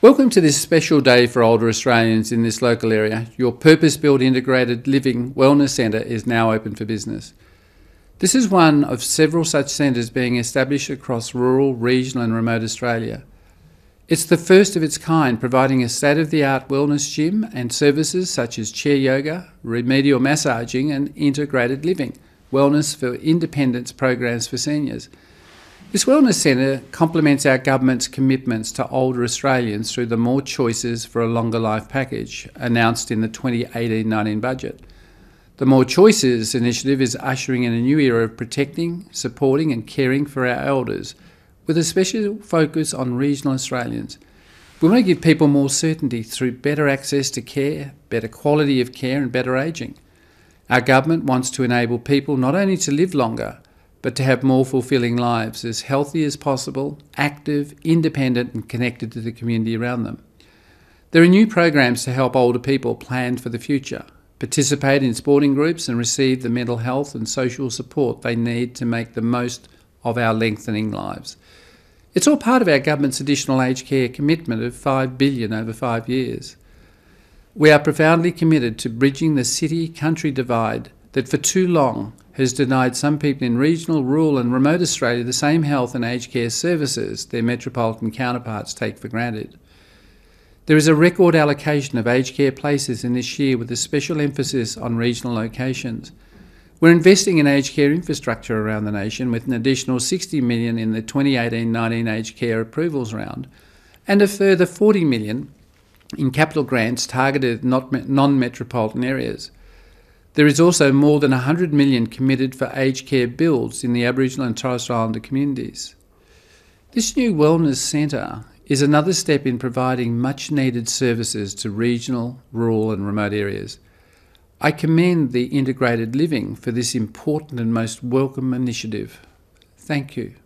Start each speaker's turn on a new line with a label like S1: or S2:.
S1: Welcome to this special day for older Australians in this local area. Your purpose built integrated living wellness centre is now open for business. This is one of several such centres being established across rural, regional, and remote Australia. It's the first of its kind, providing a state of the art wellness gym and services such as chair yoga, remedial massaging, and integrated living, wellness for independence programs for seniors. This Wellness Centre complements our government's commitments to older Australians through the More Choices for a Longer Life package announced in the 2018 19 budget. The More Choices initiative is ushering in a new era of protecting, supporting, and caring for our elders, with a special focus on regional Australians. We want to give people more certainty through better access to care, better quality of care, and better ageing. Our government wants to enable people not only to live longer, but to have more fulfilling lives, as healthy as possible, active, independent, and connected to the community around them. There are new programs to help older people plan for the future, participate in sporting groups, and receive the mental health and social support they need to make the most of our lengthening lives. It's all part of our government's additional aged care commitment of 5 billion over 5 years. We are profoundly committed to bridging the city country divide that for too long has denied some people in regional, rural, and remote Australia the same health and aged care services their metropolitan counterparts take for granted. There is a record allocation of aged care places in this year with a special emphasis on regional locations. We're investing in aged care infrastructure around the nation with an additional 60 million in the 2018-19 aged care approvals round and a further 40 million in capital grants targeted at non-metropolitan areas. There is also more than 100 million committed for aged care builds in the Aboriginal and Torres Strait Islander communities. This new wellness centre is another step in providing much needed services to regional, rural, and remote areas. I commend the Integrated Living for this important and most welcome initiative. Thank you.